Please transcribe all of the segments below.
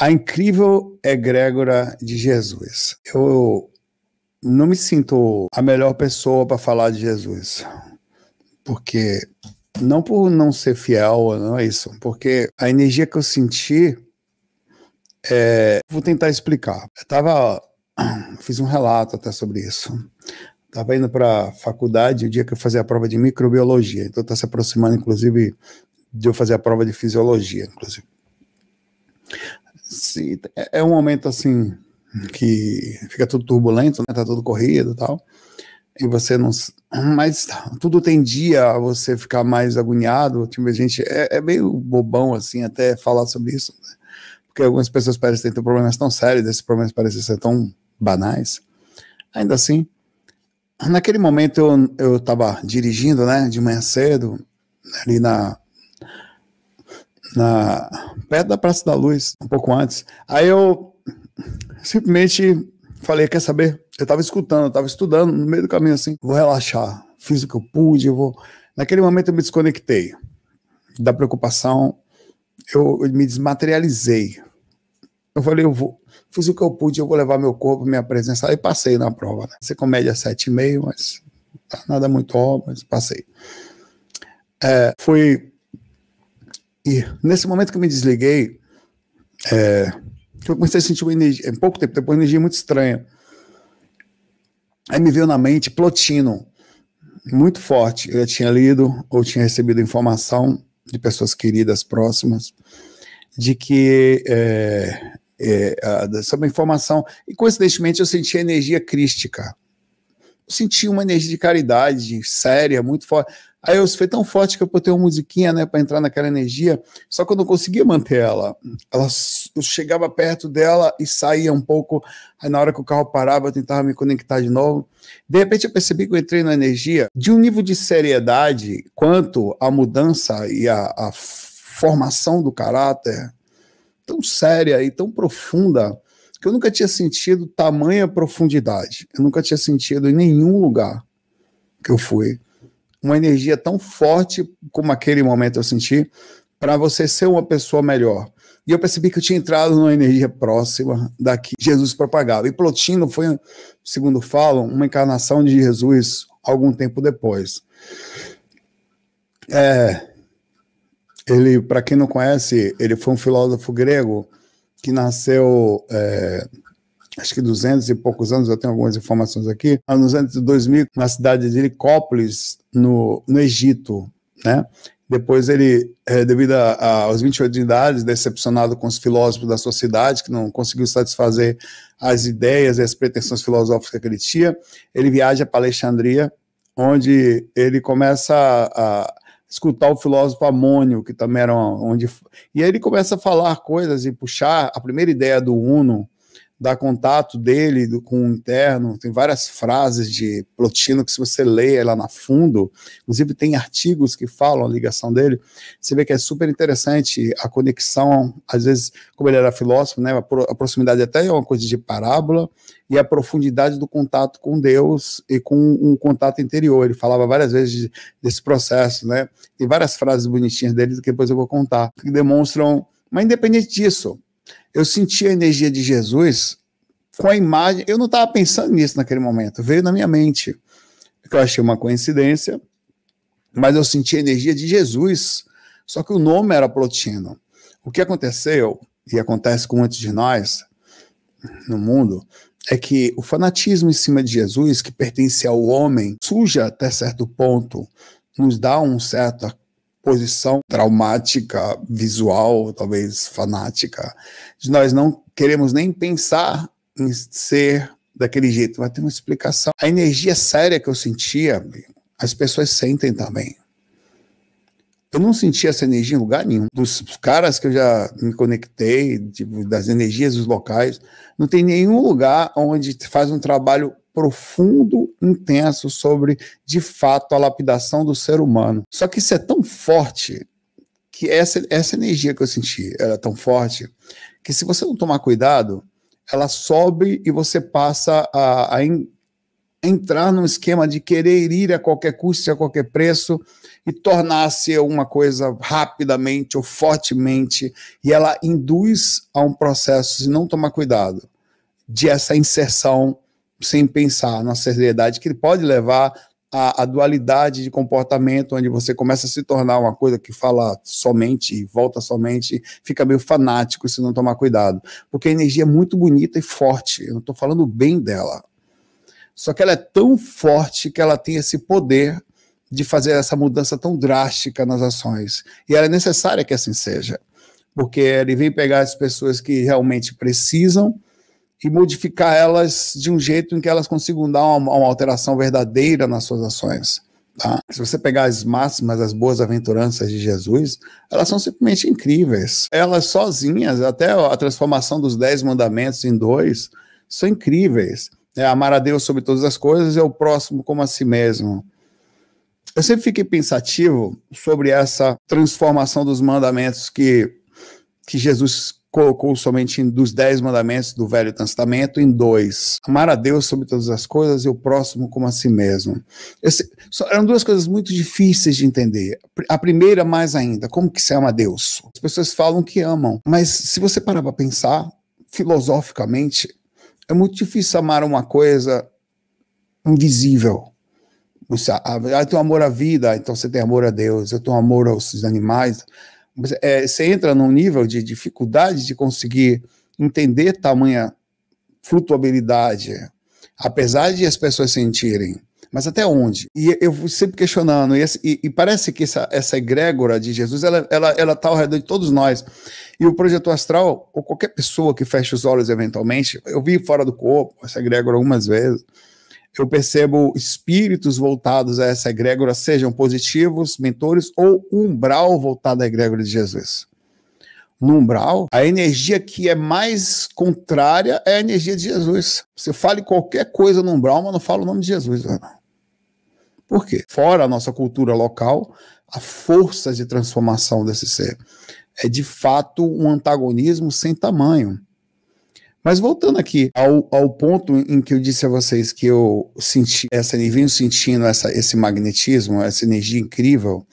A incrível egrégora de Jesus. Eu não me sinto a melhor pessoa para falar de Jesus, porque não por não ser fiel, não é isso, porque a energia que eu senti, é, vou tentar explicar. Eu tava, fiz um relato até sobre isso. Estava indo para a faculdade o dia que eu fazia a prova de microbiologia, então está se aproximando, inclusive, de eu fazer a prova de fisiologia, inclusive. Sim, é, é um momento assim que fica tudo turbulento, né? Tá tudo corrido e tal. E você não. Mas tudo tendia a você ficar mais agoniado. Tipo, a gente é, é meio bobão assim até falar sobre isso, né? porque algumas pessoas parecem ter problemas tão sérios, esses problemas parecem ser tão banais. Ainda assim, naquele momento eu eu estava dirigindo, né, de manhã cedo, ali na na perto da Praça da Luz, um pouco antes. Aí eu simplesmente falei, quer saber? Eu estava escutando, eu estava estudando no meio do caminho assim, vou relaxar, fiz o que eu pude, eu vou. Naquele momento eu me desconectei da preocupação, eu, eu me desmaterializei. Eu falei, eu vou, fiz o que eu pude, eu vou levar meu corpo, minha presença, aí passei na prova. Né? Você com média 7,5, mas nada muito óbvio, mas passei. É, foi e nesse momento que eu me desliguei, é, eu comecei a sentir uma energia, em pouco tempo depois, uma energia muito estranha. Aí me veio na mente Plotino, muito forte. Eu tinha lido ou tinha recebido informação de pessoas queridas próximas de que é, é, sobre a informação e coincidentemente eu senti a energia crística. Senti uma energia de caridade séria, muito forte. Aí eu foi tão forte que eu botei uma musiquinha, né, para entrar naquela energia, só que eu não conseguia manter ela. ela. Eu chegava perto dela e saía um pouco. Aí na hora que o carro parava, eu tentava me conectar de novo. De repente eu percebi que eu entrei na energia de um nível de seriedade quanto a mudança e a formação do caráter tão séria e tão profunda que eu nunca tinha sentido tamanha profundidade. Eu nunca tinha sentido em nenhum lugar que eu fui uma energia tão forte como aquele momento eu senti, para você ser uma pessoa melhor. E eu percebi que eu tinha entrado numa energia próxima da que Jesus propagava. E Plotino foi, segundo falam, uma encarnação de Jesus algum tempo depois. É, ele, para quem não conhece, ele foi um filósofo grego que nasceu é, acho que 200 e poucos anos, eu tenho algumas informações aqui, nos anos 2000, na cidade de Helicópolis, no, no Egito, né? Depois ele, é, devido a, a, aos 28 de idade, decepcionado com os filósofos da sua cidade, que não conseguiu satisfazer as ideias e as pretensões filosóficas que ele tinha, ele viaja para Alexandria, onde ele começa a, a escutar o filósofo Amônio, que também era onde... E aí ele começa a falar coisas e puxar a primeira ideia do Uno, dar contato dele do, com o interno. Tem várias frases de Plotino que, se você lê lá na fundo, inclusive tem artigos que falam a ligação dele, você vê que é super interessante a conexão, às vezes, como ele era filósofo, né, a, a proximidade até é uma coisa de parábola, e a profundidade do contato com Deus e com um contato interior. Ele falava várias vezes de, desse processo, né? Tem várias frases bonitinhas dele que depois eu vou contar, que demonstram, mas independente disso, eu senti a energia de Jesus com a imagem. Eu não estava pensando nisso naquele momento, veio na minha mente. Que eu achei uma coincidência, mas eu senti a energia de Jesus, só que o nome era Plotino. O que aconteceu, e acontece com muitos de nós no mundo, é que o fanatismo em cima de Jesus, que pertence ao homem, suja até certo ponto, nos dá um certo posição traumática, visual, talvez fanática, de nós não queremos nem pensar em ser daquele jeito, vai ter uma explicação. A energia séria que eu sentia, as pessoas sentem também. Eu não senti essa energia em lugar nenhum. Dos caras que eu já me conectei, tipo, das energias dos locais, não tem nenhum lugar onde faz um trabalho profundo, intenso sobre, de fato, a lapidação do ser humano. Só que isso é tão forte que essa, essa energia que eu senti era tão forte que se você não tomar cuidado, ela sobe e você passa a, a, in, entrar num esquema de querer ir a qualquer custo, a qualquer preço e tornar-se uma coisa rapidamente ou fortemente, e ela induz a um processo, se não tomar cuidado, de essa inserção sem pensar na seriedade, que pode levar à, à dualidade de comportamento, onde você começa a se tornar uma coisa que fala somente volta somente, fica meio fanático se não tomar cuidado. Porque a energia é muito bonita e forte, eu não estou falando bem dela. Só que ela é tão forte que ela tem esse poder de fazer essa mudança tão drástica nas ações. E ela é necessária que assim seja, porque ele vem pegar as pessoas que realmente precisam e modificar elas de um jeito em que elas consigam dar uma, uma alteração verdadeira nas suas ações. Tá? Se você pegar as máximas, as boas aventuranças de Jesus, elas são simplesmente incríveis. Elas sozinhas, até a transformação dos dez mandamentos em dois, são incríveis. É, amar a Deus sobre todas as coisas e o próximo como a si mesmo. Eu sempre fiquei pensativo sobre essa transformação dos mandamentos que, que Jesus colocou somente dos dez mandamentos do Velho Testamento em dois: amar a Deus sobre todas as coisas e o próximo como a si mesmo. Esse, eram duas coisas muito difíceis de entender. A primeira, mais ainda, como que se ama a Deus? As pessoas falam que amam, mas se você parar para pensar filosoficamente, é muito difícil amar uma coisa invisível. Você, ah, eu tenho amor à vida, então você tem amor a Deus. Eu tenho amor aos animais é, você entra num nível de dificuldade de conseguir entender tamanha flutuabilidade, apesar de as pessoas sentirem. Mas até onde? E eu sempre questionando, e, e, e parece que essa, essa egrégora de Jesus, ela está ela, ela tá ao redor de todos nós. E o projeto astral, ou qualquer pessoa que feche os olhos eventualmente, eu vi fora do corpo essa egrégora algumas vezes, eu percebo espíritos voltados a essa egrégora, sejam positivos, mentores, ou umbral voltado à egrégora de Jesus. No umbral, a energia que é mais contrária é a energia de Jesus. Você fale qualquer coisa no umbral, mas não fala o nome de Jesus. Não. Por quê? Fora a nossa cultura local, a força de transformação desse ser é de fato um antagonismo sem tamanho. Mas voltando aqui ao, ao ponto em que eu disse a vocês que eu senti essa, venho sentindo essa, esse magnetismo, essa energia incrível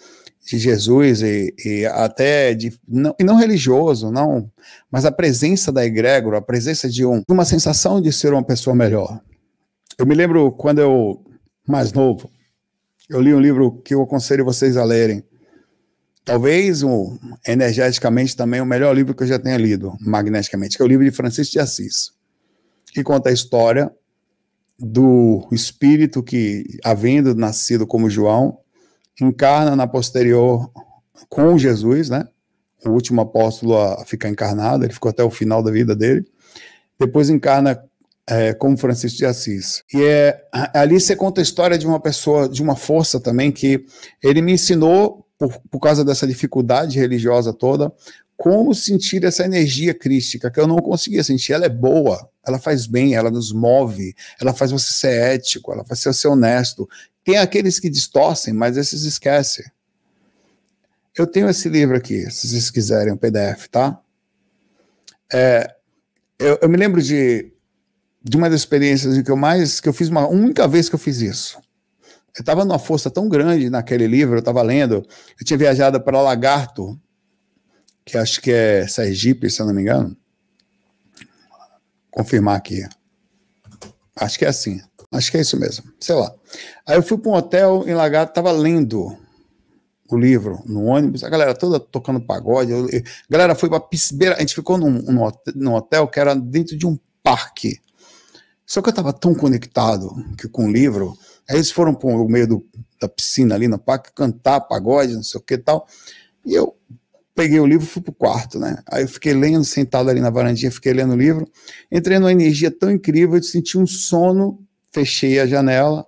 de Jesus e, e até de não, e não religioso, não, mas a presença da egrégora, a presença de um, uma sensação de ser uma pessoa melhor. Eu me lembro quando eu mais novo, eu li um livro que eu aconselho vocês a lerem, talvez um, energeticamente também o melhor livro que eu já tenha lido, magneticamente, que é o livro de Francisco de Assis, que conta a história do espírito que, havendo nascido como João, encarna na posterior com Jesus, né? O último apóstolo a ficar encarnado, ele ficou até o final da vida dele. Depois encarna é, como Francisco de Assis. E é, ali você conta a história de uma pessoa, de uma força também, que ele me ensinou por, por causa dessa dificuldade religiosa toda, como sentir essa energia crística que eu não conseguia sentir. Ela é boa, ela faz bem, ela nos move, ela faz você ser ético, ela faz você ser honesto. Tem aqueles que distorcem, mas esses esquecem. Eu tenho esse livro aqui, se vocês quiserem, um PDF, tá? É, eu, eu, me lembro de, de uma das experiências que eu mais, que eu fiz uma única vez que eu fiz isso eu estava numa força tão grande naquele livro, eu estava lendo, eu tinha viajado para Lagarto, que acho que é Sergipe, se eu não me engano. Confirmar aqui. Acho que é assim. Acho que é isso mesmo. Sei lá. Aí eu fui para um hotel em Lagarto, estava lendo o livro no ônibus, a galera toda tocando pagode. Eu, a galera foi para Pisbeira. A gente ficou num, num hotel que era dentro de um parque. Só que eu estava tão conectado que, com o livro Aí eles foram para o meio do, da piscina ali no parque cantar pagode, não sei o que tal. E eu peguei o livro e fui pro quarto, né? Aí eu fiquei lendo, sentado ali na varandinha, fiquei lendo o livro. Entrei numa energia tão incrível, eu senti um sono, fechei a janela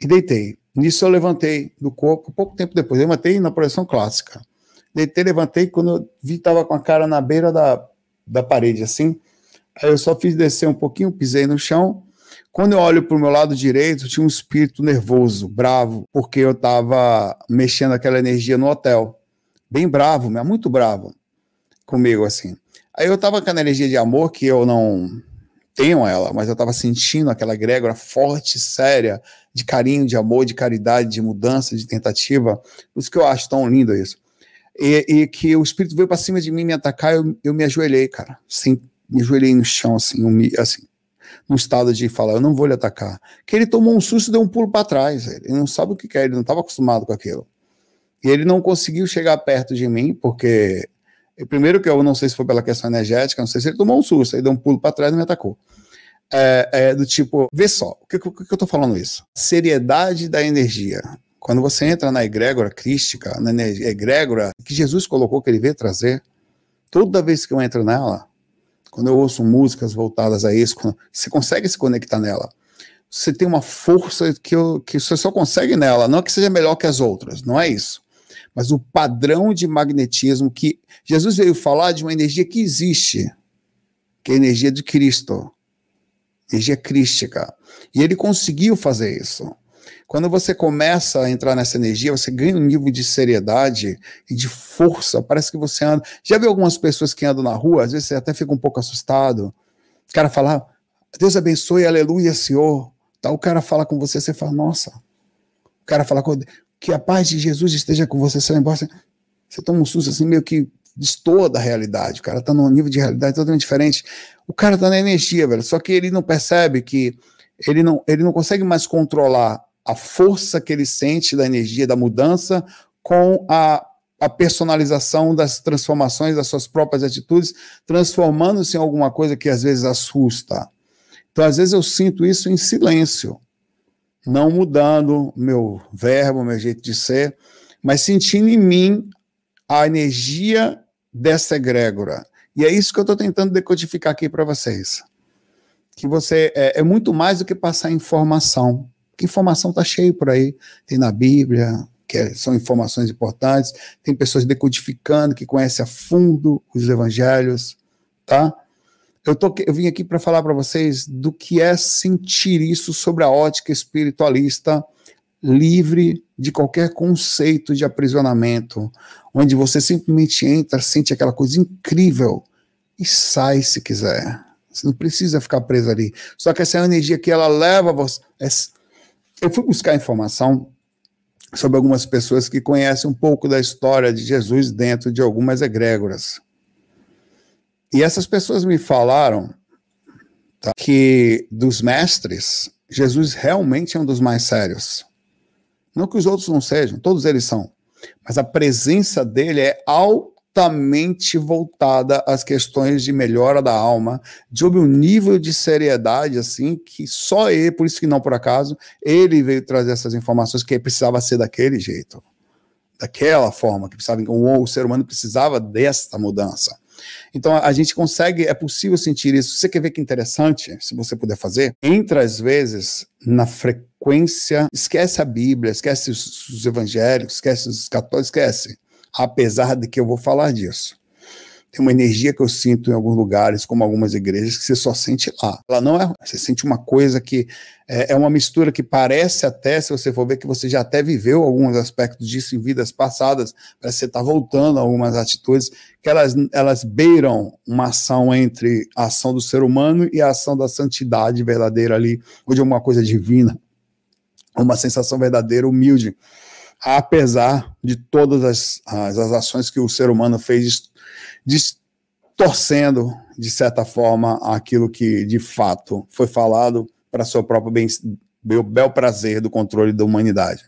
e deitei. Nisso eu levantei do corpo, pouco tempo depois, eu levantei na projeção clássica. Deitei, levantei, quando eu vi, tava com a cara na beira da, da parede, assim. Aí eu só fiz descer um pouquinho, pisei no chão, quando eu olho para o meu lado direito, tinha um espírito nervoso, bravo, porque eu estava mexendo aquela energia no hotel. Bem bravo, muito bravo comigo, assim. Aí eu estava com a energia de amor que eu não tenho ela, mas eu estava sentindo aquela egrégora forte, séria, de carinho, de amor, de caridade, de mudança, de tentativa. Por isso que eu acho tão lindo isso. E, e que o espírito veio para cima de mim me atacar, eu, eu me ajoelhei, cara. Assim, me ajoelhei no chão, assim, assim, num estado de falar, eu não vou lhe atacar. Que ele tomou um susto e deu um pulo para trás. Ele não sabe o que é, ele não estava acostumado com aquilo. E ele não conseguiu chegar perto de mim, porque primeiro que eu não sei se foi pela questão energética, não sei se ele tomou um susto, aí deu um pulo para trás e me atacou. É, é, do tipo, vê só, o que, que, que eu tô falando isso? Seriedade da energia. Quando você entra na egrégora crística, na egrégora que Jesus colocou que ele veio trazer, toda vez que eu entro nela, quando eu ouço músicas voltadas a isso, você consegue se conectar nela. Você tem uma força que, eu, que você só consegue nela, não é que seja melhor que as outras, não é isso mas o padrão de magnetismo que Jesus veio falar de uma energia que existe, que é a energia de Cristo, energia crística. E ele conseguiu fazer isso. Quando você começa a entrar nessa energia, você ganha um nível de seriedade e de força. Parece que você anda. Já viu algumas pessoas que andam na rua, às vezes você até fica um pouco assustado. O cara fala, Deus abençoe, aleluia, Senhor. O cara fala com você, você fala, nossa. O cara fala com que a paz de Jesus esteja com você, você embora, você, você toma um susto assim, meio que destoa da realidade, o cara está num nível de realidade totalmente diferente, o cara está na energia, velho, só que ele não percebe que ele não, ele não consegue mais controlar a força que ele sente da energia, da mudança, com a, a personalização das transformações das suas próprias atitudes, transformando-se em alguma coisa que às vezes assusta. Então, às vezes eu sinto isso em silêncio não mudando meu verbo, meu jeito de ser, mas sentindo em mim a energia dessa egrégora. E é isso que eu estou tentando decodificar aqui para vocês. Que você é, é, muito mais do que passar informação. Informação está cheio por aí. Tem na Bíblia, que é, são informações importantes. Tem pessoas decodificando que conhecem a fundo os evangelhos, tá? Eu, tô, eu vim aqui para falar para vocês do que é sentir isso sobre a ótica espiritualista, livre de qualquer conceito de aprisionamento, onde você simplesmente entra, sente aquela coisa incrível e sai se quiser. Você não precisa ficar preso ali. Só que essa energia que ela leva você. Eu fui buscar informação sobre algumas pessoas que conhecem um pouco da história de Jesus dentro de algumas egrégoras. E essas pessoas me falaram tá, que dos mestres, Jesus realmente é um dos mais sérios. Não que os outros não sejam, todos eles são. Mas a presença dele é altamente voltada às questões de melhora da alma, de um nível de seriedade assim que só ele, por isso que não por acaso, ele veio trazer essas informações que precisava ser daquele jeito, daquela forma que precisava, o, o ser humano precisava desta mudança. Então a gente consegue, é possível sentir isso. Você quer ver que interessante, se você puder fazer? Entra às vezes na frequência, esquece a Bíblia, esquece os, os evangélicos, esquece os católicos, esquece. Apesar de que eu vou falar disso. Tem uma energia que eu sinto em alguns lugares, como algumas igrejas, que você só sente lá. Ela não é, você sente uma coisa que é, é, uma mistura que parece até, se você for ver, que você já até viveu alguns aspectos disso em vidas passadas, parece que você está voltando a algumas atitudes, que elas, elas beiram uma ação entre a ação do ser humano e a ação da santidade verdadeira ali, ou de alguma coisa divina, uma sensação verdadeira, humilde apesar de todas as, as, as, ações que o ser humano fez distorcendo, de certa forma, aquilo que de fato foi falado para seu próprio bem, bel prazer do controle da humanidade.